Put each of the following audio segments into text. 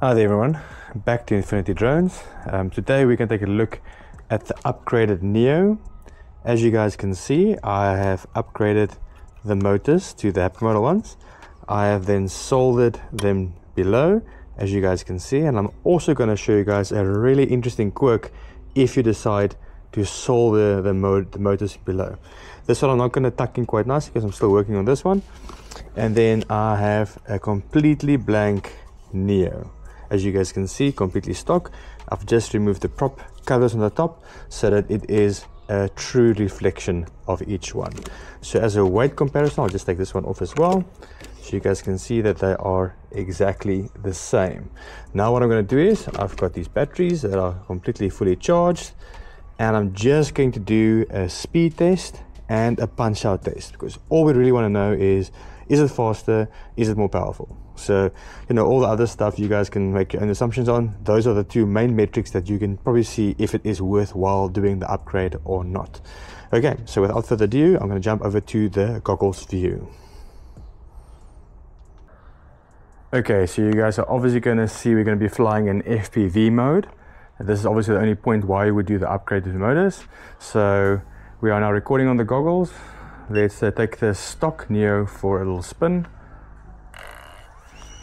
Hi there everyone, back to Infinity Drones. Um, today we're going to take a look at the upgraded Neo. As you guys can see, I have upgraded the motors to the Mobula ones. I have then soldered them below, as you guys can see, and I'm also going to show you guys a really interesting quirk if you decide to solder the, the motors below. This one I'm not going to tuck in quite nicely because I'm still working on this one. And then I have a completely blank Neo. As you guys can see, completely stock. I've just removed the prop covers on the top so that it is a true reflection of each one. So as a weight comparison, I'll just take this one off as well. So you guys can see that they are exactly the same. Now what I'm going to do is, I've got these batteries that are completely fully charged and I'm just going to do a speed test and a punch out test because all we really want to know is is it faster? Is it more powerful? So you know all the other stuff you guys can make your own assumptions on those are the two main metrics that you can probably see if it is worthwhile doing the upgrade or not. Okay so without further ado i'm going to jump over to the goggles view okay so you guys are obviously going to see we're going to be flying in fpv mode. This is obviously the only point why we do the upgrade to the motors. So we are now recording on the goggles. Let's uh, take the stock Neo for a little spin. As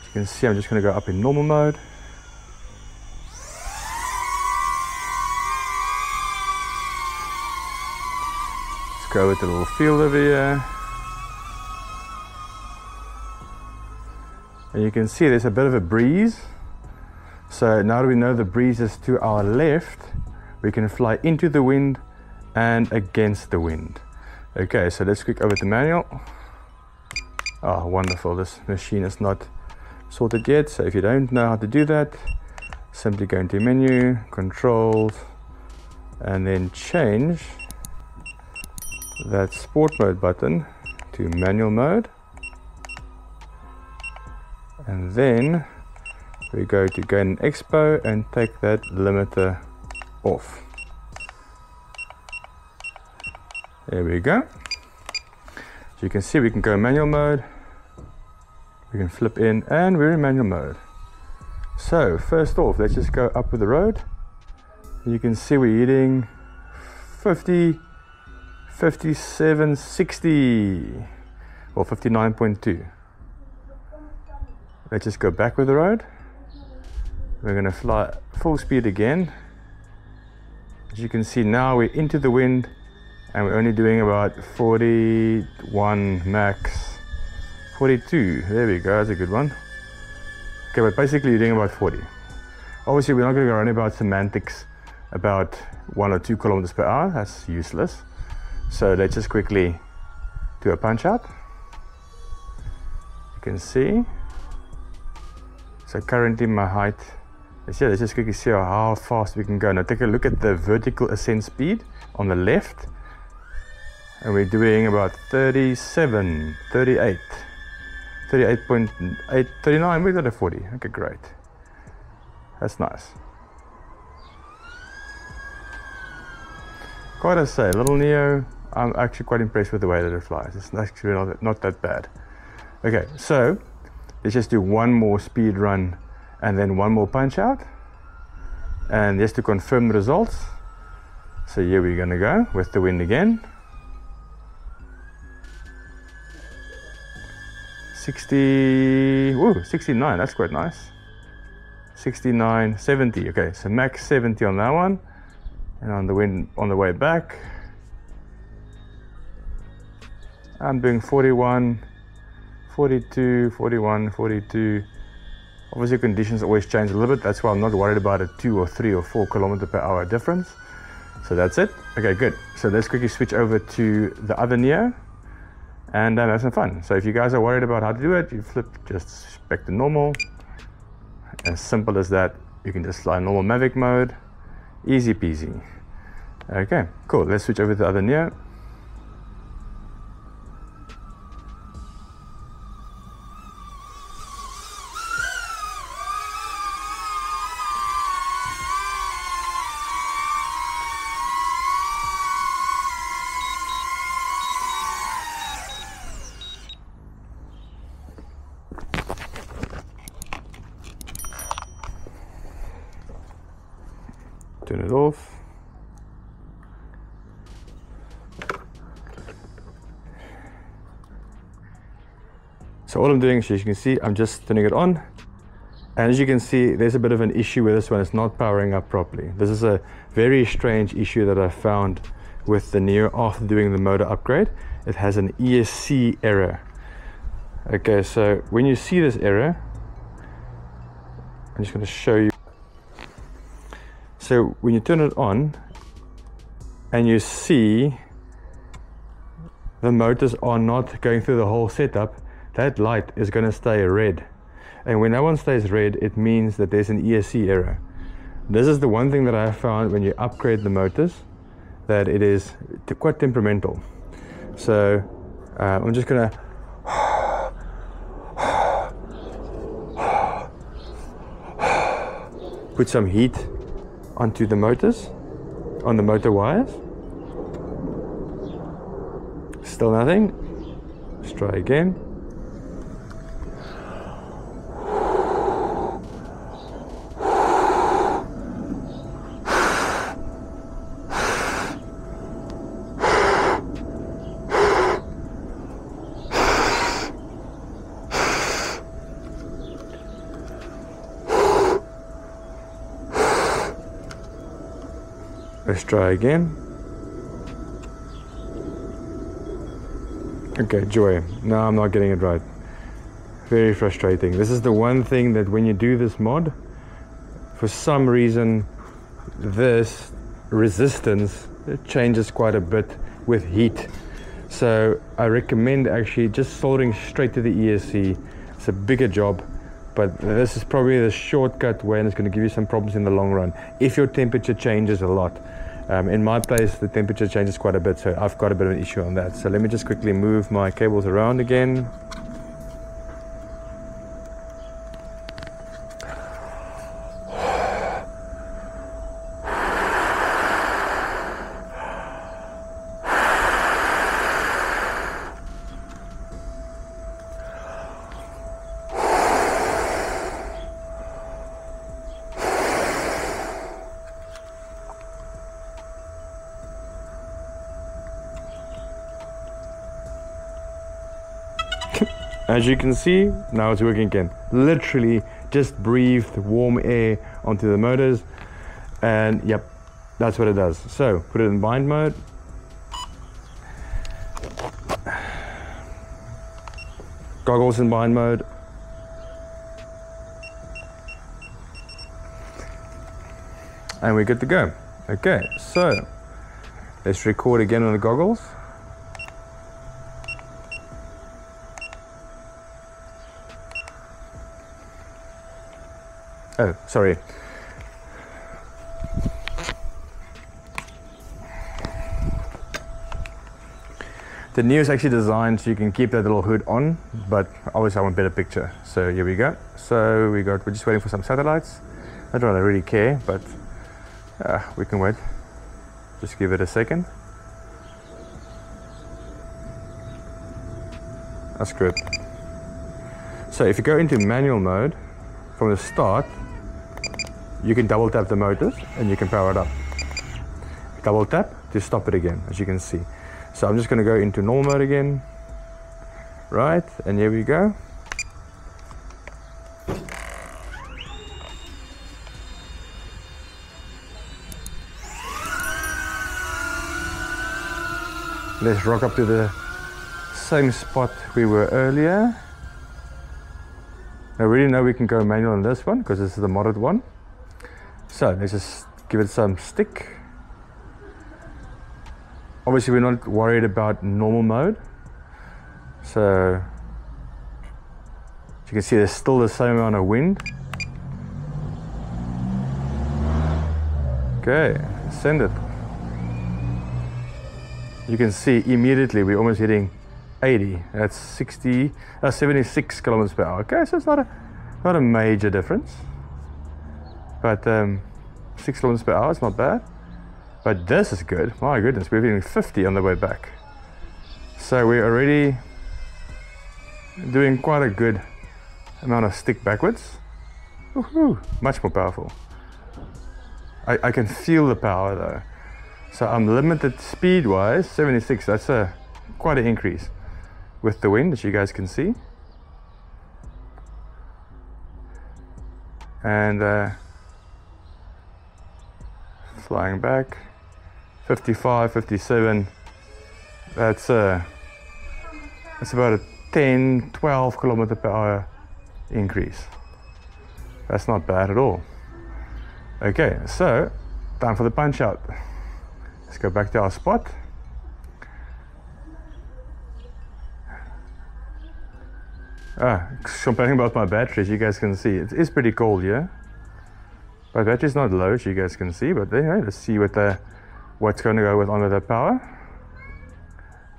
you can see, I'm just going to go up in normal mode. Let's go with the little field over here. And you can see there's a bit of a breeze. So now that we know the breeze is to our left, we can fly into the wind and against the wind. Okay, so let's click over to manual. Oh, wonderful. This machine is not sorted yet. So if you don't know how to do that, simply go into menu, controls, and then change that sport mode button to manual mode. And then we go to gain expo and take that limiter off. There we go. So you can see we can go manual mode. We can flip in and we're in manual mode. So first off, let's just go up with the road. You can see we're hitting 50, 57, 60 or 59.2. Let's just go back with the road. We're going to fly full speed again. As you can see now we're into the wind and we're only doing about 41 max. 42 there we go. That's a good one. Okay but basically you're doing about 40 obviously we're not going to go on about semantics about one or two kilometers per hour. That's useless. So let's just quickly do a punch up. You can see. So currently my height is yeah let's just quickly see how fast we can go. Now take a look at the vertical ascent speed on the left and we're doing about 37 38 38.8 39 we got a 40 okay great. That's nice. Gotta say little neo. I'm actually quite impressed with the way that it flies. It's actually not, not that bad. Okay so let's just do one more speed run and then one more punch out. And just to confirm the results so here we're gonna go with the wind again 60, whoa, 69, that's quite nice. 69, 70, okay, so max 70 on that one. And on the wind, on the way back, I'm doing 41, 42, 41, 42. Obviously conditions always change a little bit. That's why I'm not worried about a two or three or four kilometer per hour difference. So that's it. Okay, good. So let's quickly switch over to the other Neo and um, have some fun. So if you guys are worried about how to do it, you flip just back to normal. As simple as that. You can just fly normal Mavic mode. Easy peasy. Okay, cool. Let's switch over to the other Neo. It off. So all I'm doing, as you can see, I'm just turning it on. And as you can see, there's a bit of an issue with this one. It's not powering up properly. This is a very strange issue that I found with the Neo after doing the motor upgrade. It has an ESC error. Okay, so when you see this error, I'm just going to show you. So when you turn it on and you see the motors are not going through the whole setup, that light is going to stay red. And when that one stays red, it means that there's an ESC error. This is the one thing that I found when you upgrade the motors, that it is quite temperamental. So uh, I'm just going to put some heat onto the motors, on the motor wires. Still nothing. Let's try again. Try again. Okay, joy. No, I'm not getting it right. Very frustrating. This is the one thing that when you do this mod, for some reason, this resistance changes quite a bit with heat. So I recommend actually just soldering straight to the ESC. It's a bigger job but this is probably the shortcut way and it's going to give you some problems in the long run if your temperature changes a lot. Um, in my place, the temperature changes quite a bit, so I've got a bit of an issue on that. So let me just quickly move my cables around again. As you can see, now it's working again. Literally just breathed warm air onto the motors and yep, that's what it does. So put it in bind mode. Goggles in bind mode. And we're good to go. Okay, so let's record again on the goggles. Oh, sorry. The Neo is actually designed so you can keep that little hood on, but obviously I want a better picture. So here we go. So we got, we're just waiting for some satellites. I don't really care, but uh, we can wait. Just give it a second. That's good. So if you go into manual mode from the start, you can double tap the motors and you can power it up. Double tap to stop it again, as you can see. So I'm just going to go into normal mode again. Right, and here we go. Let's rock up to the same spot we were earlier. I really know we can go manual on this one because this is the modded one. So let's just give it some stick. Obviously we're not worried about normal mode. So you can see there's still the same amount of wind. Okay, send it. You can see immediately we're almost hitting 80. That's 60, uh, 76 kilometers per hour. Okay, so it's not a, not a major difference. But um, 6 kilometers per hour is not bad. But this is good. My goodness, we're hitting 50 on the way back. So we're already doing quite a good amount of stick backwards. Woohoo! Much more powerful. I, I can feel the power though. So I'm limited speed wise, 76. That's a quite an increase with the wind, as you guys can see. And uh, flying back, 55, 57. That's uh, that's about a 10, 12 kilometer per hour increase. That's not bad at all. Okay, so time for the punch out. Let's go back to our spot. Ah, complaining about my batteries, you guys can see it is pretty cold here. My battery's not low, as you guys can see, but anyway, let's see what the what's going to go with under that power.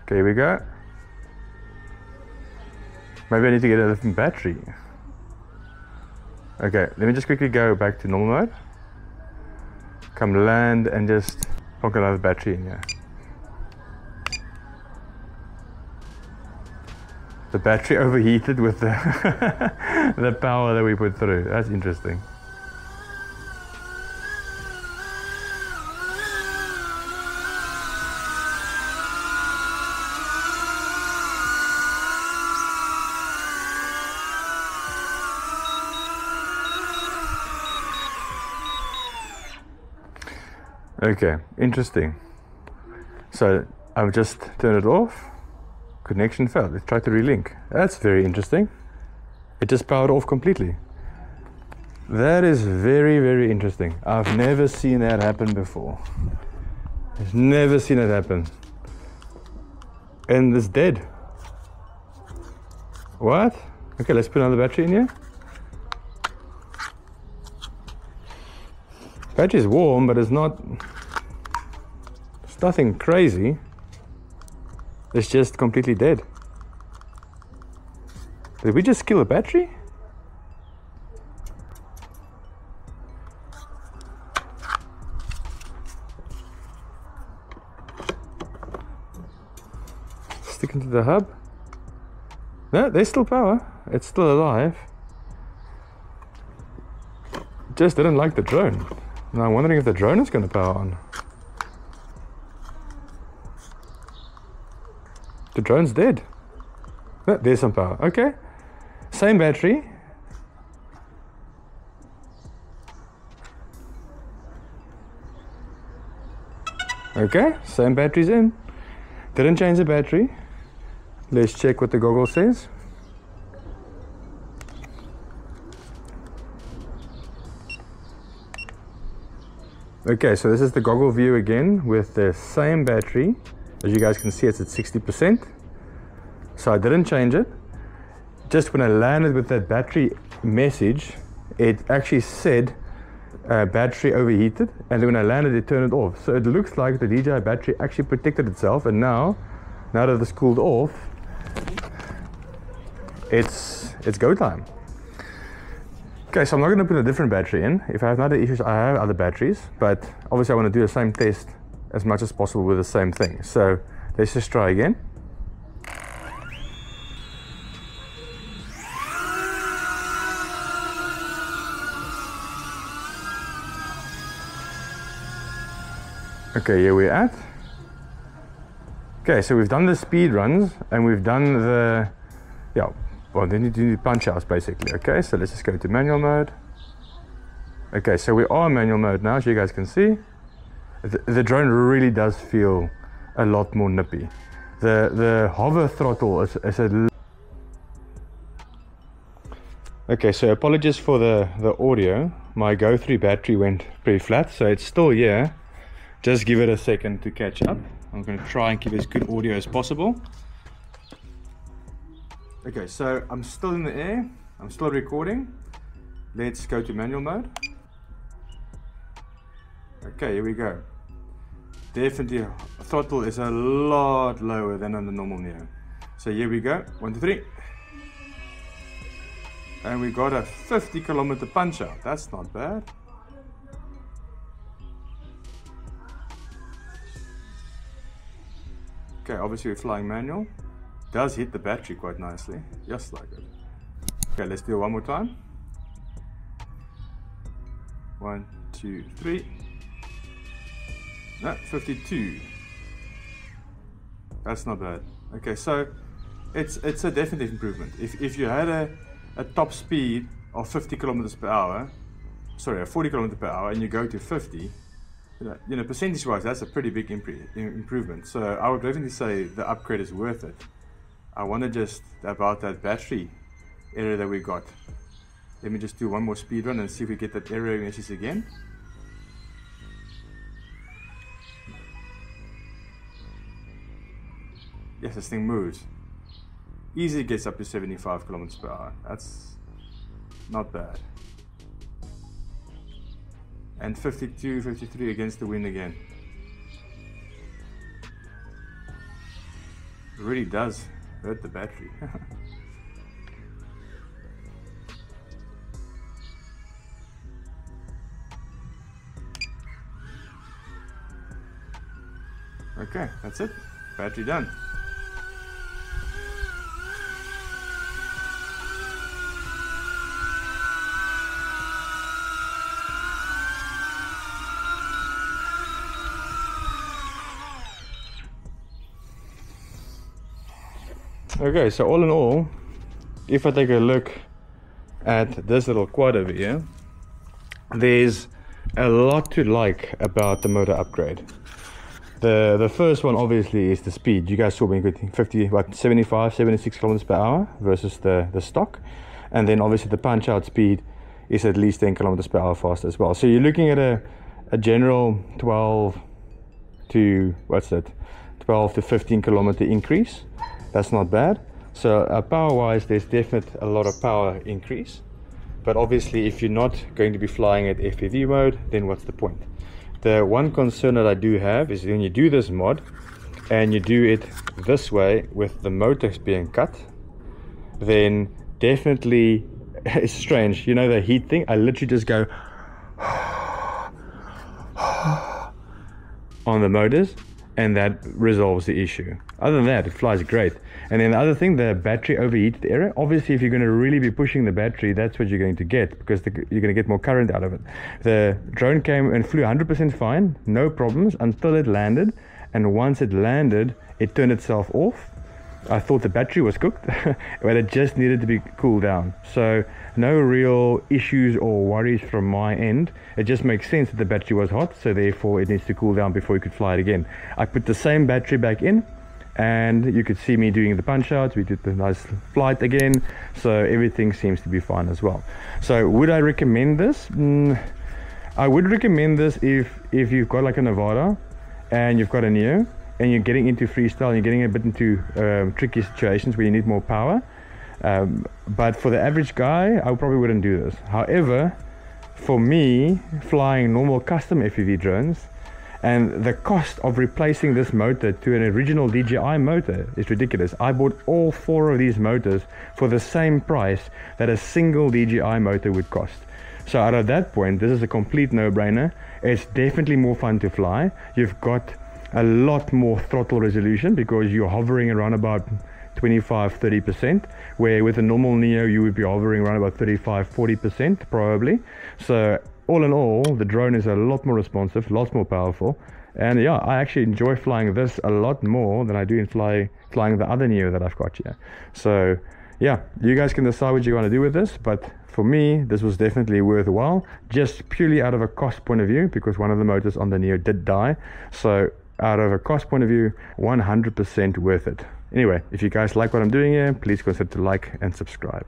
Okay, we go. Maybe I need to get a different battery. Okay, let me just quickly go back to normal mode. Come land and just plug another battery in here. The battery overheated with the, the power that we put through. That's interesting. Okay, interesting. So I've just turned it off. Connection failed. Let's try to relink. That's very interesting. It just powered off completely. That is very, very interesting. I've never seen that happen before. I've never seen it happen. And it's dead. What? Okay, let's put another battery in here. Battery is warm, but it's not. It's nothing crazy. It's just completely dead. Did we just kill a battery? Sticking to the hub? No, there's still power. It's still alive. Just didn't like the drone. Now I'm wondering if the drone is going to power on. The drone's dead. There's some power. Okay. Same battery. Okay, same battery's in. Didn't change the battery. Let's check what the goggle says. Okay, so this is the goggle view again with the same battery. As you guys can see, it's at 60%. So I didn't change it. Just when I landed with that battery message, it actually said uh, battery overheated. And then when I landed, it turned it off. So it looks like the DJI battery actually protected itself. And now, now that it's cooled off, it's, it's go time. Okay, so I'm not going to put a different battery in. If I have other issues, I have other batteries, but obviously I want to do the same test as much as possible with the same thing. So let's just try again. Okay, here we're at. Okay, so we've done the speed runs and we've done the, yeah, well, then you do punch outs basically. Okay, so let's just go to manual mode. Okay, so we are manual mode now, as you guys can see. The, drone really does feel a lot more nippy. The, the hover throttle is, is a Okay, so apologies for the, the audio. My go through battery went pretty flat, so it's still here. Just give it a second to catch up. I'm going to try and keep as good audio as possible. Okay, so I'm still in the air. I'm still recording. Let's go to manual mode. Okay, here we go. Definitely, throttle is a lot lower than on the normal Neo. So here we go, one, two, three. And we got a 50 kilometer punch out. That's not bad. Okay, obviously we're flying manual does hit the battery quite nicely, just like it. Okay, let's do it one more time. One, two, three. No, 52. That's not bad. Okay, so it's it's a definite improvement. If, if you had a, a top speed of 50 kilometers per hour, sorry, a 40 kilometers per hour, and you go to 50, you know, percentage-wise, that's a pretty big improvement. So I would definitely say the upgrade is worth it. I want to just about that battery error that we got. Let me just do one more speed run and see if we get that error message again. Yes, this thing moves. Easily gets up to 75 kilometers per hour. That's not bad. And 52, 53 against the wind again. It really does hurt the battery. okay, that's it. Battery done. Okay, so all in all, if I take a look at this little quad over here, there's a lot to like about the motor upgrade. The the first one obviously is the speed. You guys saw me getting 50, what, 75, 76 kilometers per hour versus the, the stock. And then obviously the punch out speed is at least 10 kilometers per hour faster as well. So you're looking at a, a general 12 to, what's that, 12 to 15 kilometer increase that's not bad. So uh, power wise there's definitely a lot of power increase. But obviously if you're not going to be flying at FPV mode then what's the point? The one concern that I do have is when you do this mod and you do it this way with the motors being cut then definitely it's strange. You know the heat thing? I literally just go on the motors and that resolves the issue other than that it flies great and then the other thing, the battery overheated error. Obviously, if you're going to really be pushing the battery, that's what you're going to get because the, you're going to get more current out of it. The drone came and flew 100% fine, no problems until it landed. And once it landed, it turned itself off. I thought the battery was cooked, but it just needed to be cooled down. So no real issues or worries from my end. It just makes sense that the battery was hot, so therefore it needs to cool down before you could fly it again. I put the same battery back in, and you could see me doing the punch outs we did the nice flight again so everything seems to be fine as well so would i recommend this mm, i would recommend this if if you've got like an Avata and you've got a neo and you're getting into freestyle and you're getting a bit into um, tricky situations where you need more power um, but for the average guy i probably wouldn't do this however for me flying normal custom fpv drones and the cost of replacing this motor to an original DJI motor is ridiculous. I bought all four of these motors for the same price that a single DJI motor would cost. So out of that point, this is a complete no-brainer. It's definitely more fun to fly. You've got a lot more throttle resolution because you're hovering around about 25 30% where with a normal neo you would be hovering around about 35 40% probably so all in all, the drone is a lot more responsive, lots more powerful. And yeah, I actually enjoy flying this a lot more than I do in fly, flying the other Neo that I've got here. So yeah, you guys can decide what you want to do with this. But for me, this was definitely worthwhile, just purely out of a cost point of view, because one of the motors on the Neo did die. So out of a cost point of view, 100% worth it. Anyway, if you guys like what I'm doing here, please consider to like and subscribe.